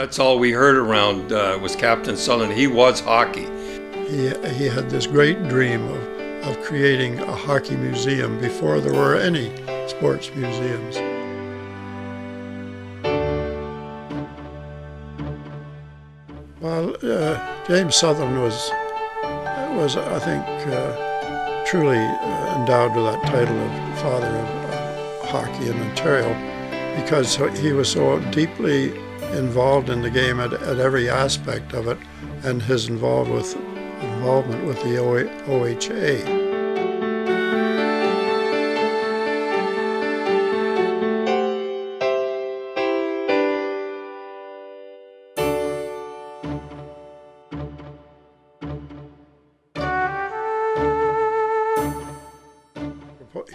That's all we heard around uh, was Captain Sutherland. He was hockey. He, he had this great dream of, of creating a hockey museum before there were any sports museums. Well, uh, James Sutherland was, was I think, uh, truly endowed with that title of father of hockey in Ontario because he was so deeply involved in the game at, at every aspect of it and his involved with, involvement with the OHA.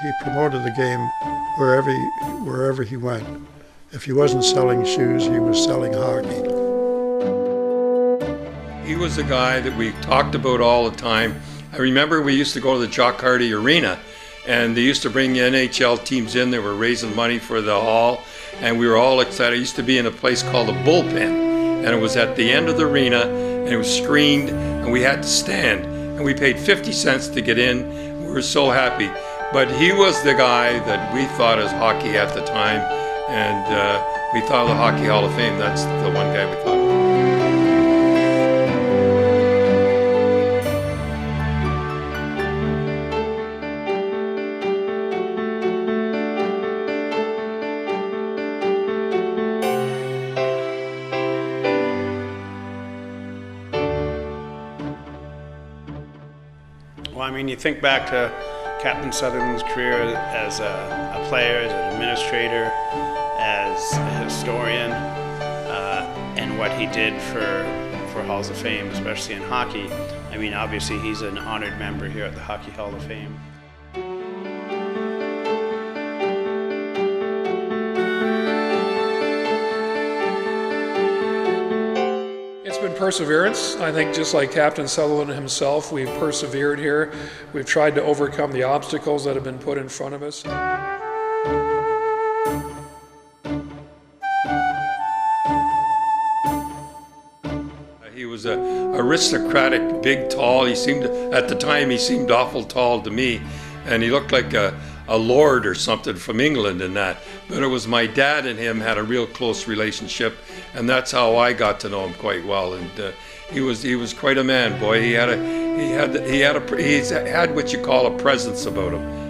he promoted the game wherever he, wherever he went. If he wasn't selling shoes, he was selling hockey. He was a guy that we talked about all the time. I remember we used to go to the Jock Harty Arena and they used to bring NHL teams in. They were raising money for the hall and we were all excited. It used to be in a place called the Bullpen and it was at the end of the arena and it was screened and we had to stand and we paid 50 cents to get in. We were so happy. But he was the guy that we thought as hockey at the time, and uh, we thought of the Hockey Hall of Fame. That's the one guy we thought of. Well, I mean, you think back to Captain Sutherland's career as a, a player, as an administrator, as a historian, uh, and what he did for, for Halls of Fame, especially in hockey. I mean, obviously, he's an honored member here at the Hockey Hall of Fame. It's been perseverance. I think just like Captain Sutherland himself, we've persevered here. We've tried to overcome the obstacles that have been put in front of us. He was a aristocratic, big, tall. He seemed, at the time, he seemed awful tall to me, and he looked like a, a lord or something from England and that. But it was my dad and him had a real close relationship, and that's how I got to know him quite well. And uh, he was he was quite a man, boy. He had a he had he had a he had what you call a presence about him.